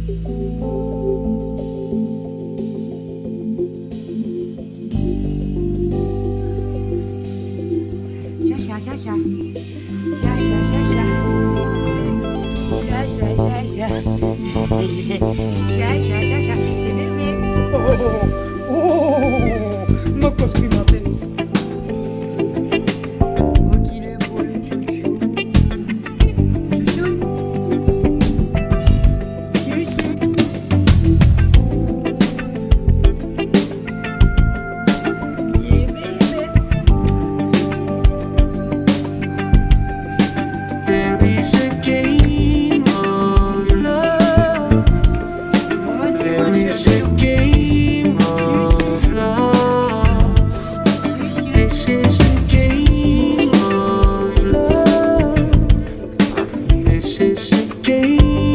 行，行，行，行，行，行，行，行，行，行。This is a game of love. This is a game of love. This is a game.